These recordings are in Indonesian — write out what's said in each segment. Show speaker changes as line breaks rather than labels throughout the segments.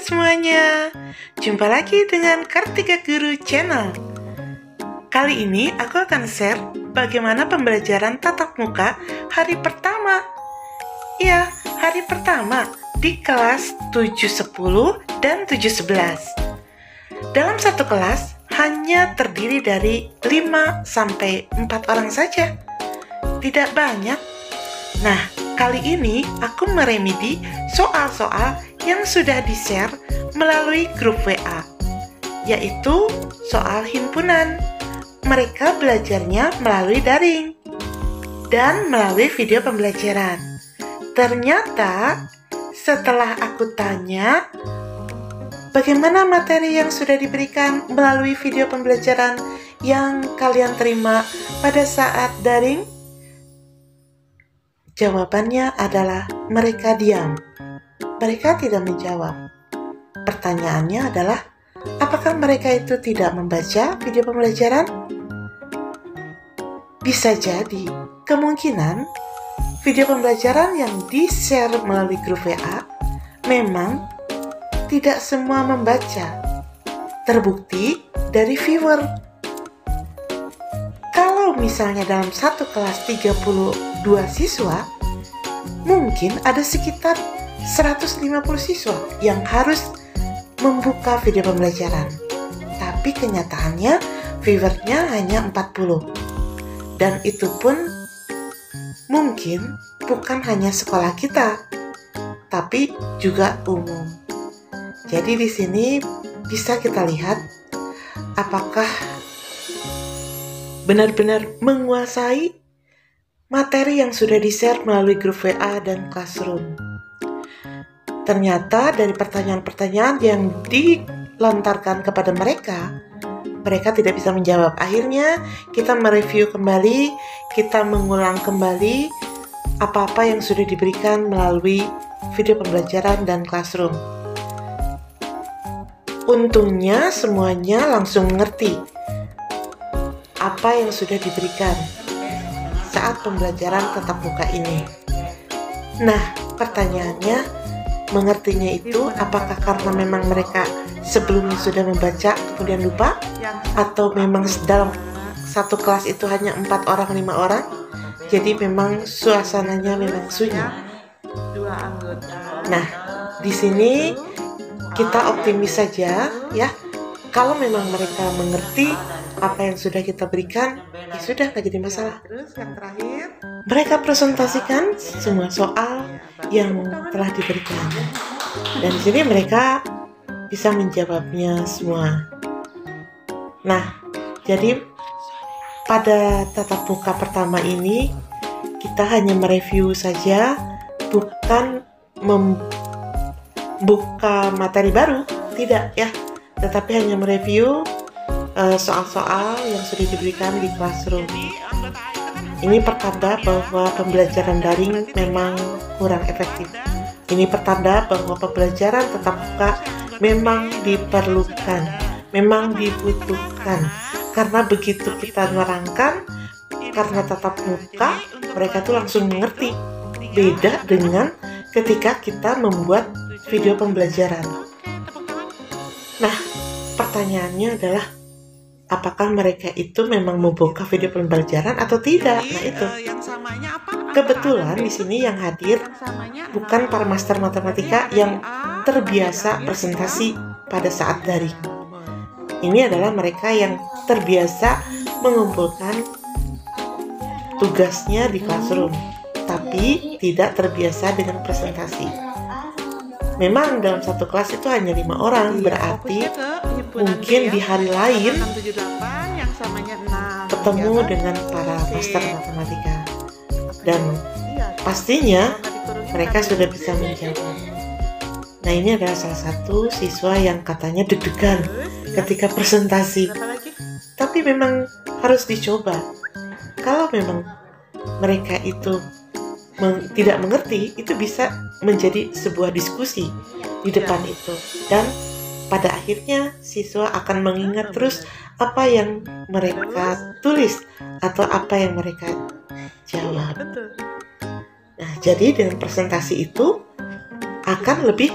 semuanya, jumpa lagi dengan Kartika Guru Channel. Kali ini aku akan share bagaimana pembelajaran tatap muka hari pertama. Ya, hari pertama di kelas 710 dan 711. Dalam satu kelas hanya terdiri dari 5 sampai 4 orang saja. Tidak banyak. Nah, kali ini aku meremedi soal-soal yang sudah di-share melalui grup WA, yaitu soal himpunan. Mereka belajarnya melalui daring dan melalui video pembelajaran. Ternyata setelah aku tanya bagaimana materi yang sudah diberikan melalui video pembelajaran yang kalian terima pada saat daring, jawabannya adalah mereka diam. Mereka tidak menjawab. Pertanyaannya adalah, apakah mereka itu tidak membaca video pembelajaran? Bisa jadi, kemungkinan video pembelajaran yang di-share melalui grup WA memang tidak semua membaca. Terbukti dari viewer. Kalau misalnya dalam satu kelas 32 siswa, mungkin ada sekitar 150 siswa yang harus membuka video pembelajaran. Tapi kenyataannya viewernya hanya 40. Dan itu pun mungkin bukan hanya sekolah kita, tapi juga umum. Jadi di sini bisa kita lihat apakah benar-benar menguasai materi yang sudah di-share melalui grup WA dan Classroom. Ternyata dari pertanyaan-pertanyaan yang dilontarkan kepada mereka, mereka tidak bisa menjawab. Akhirnya kita mereview kembali, kita mengulang kembali apa-apa yang sudah diberikan melalui video pembelajaran dan classroom. Untungnya semuanya langsung mengerti apa yang sudah diberikan saat pembelajaran tatap muka ini. Nah, pertanyaannya, mengertinya itu apakah karena memang mereka sebelumnya sudah membaca kemudian lupa? Atau memang dalam satu kelas itu hanya empat orang lima orang? Jadi memang suasananya memang sunyi. Nah di sini kita optimis saja ya. Kalau memang mereka mengerti apa yang sudah kita berikan ya sudah nggak jadi masalah terus yang terakhir mereka presentasikan semua soal yang telah diberikan. Dan di sini mereka bisa menjawabnya semua. Nah, jadi pada tatap muka pertama ini kita hanya mereview saja, bukan membuka materi baru, tidak ya, tetapi hanya mereview soal-soal uh, yang sudah diberikan di classroom. Ini pertanda bahwa pembelajaran daring memang kurang efektif. Ini pertanda bahwa pembelajaran tetap muka memang diperlukan, memang dibutuhkan. Karena begitu kita nerangkan, karena tatap muka, mereka tuh langsung mengerti. Beda dengan ketika kita membuat video pembelajaran. Nah, pertanyaannya adalah apakah mereka itu memang membuka video pembelajaran atau tidak. Nah, itu. Kebetulan di sini yang hadir bukan para master matematika yang terbiasa presentasi pada saat daring. Ini adalah mereka yang terbiasa mengumpulkan tugasnya di classroom, tapi tidak terbiasa dengan presentasi. Memang dalam satu kelas itu hanya lima orang, berarti mungkin di hari lain ketemu dengan para master matematika. Dan pastinya mereka sudah bisa menjawab. Nah ini adalah salah satu siswa yang katanya deg-degan ketika presentasi, tapi memang harus dicoba. Kalau memang mereka itu meng, tidak mengerti itu bisa menjadi sebuah diskusi di depan ya. itu. Dan pada akhirnya siswa akan mengingat terus apa yang mereka tulis atau apa yang mereka jawab. Nah, jadi dengan presentasi itu akan lebih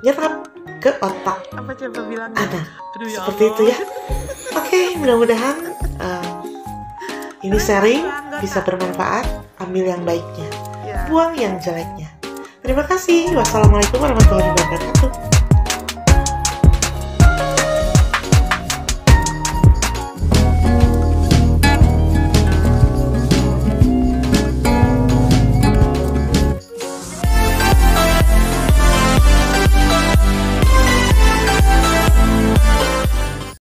nyerap ke otak
Apa coba bilang?
anak.
Aduh, ya
Seperti itu ya. Oke, mudah-mudahan uh, ini sharing bisa bermanfaat. Ambil yang baiknya,
Ya.
buang yang jeleknya. Terima kasih. Wassalamualaikum warahmatullahi wabarakatuh.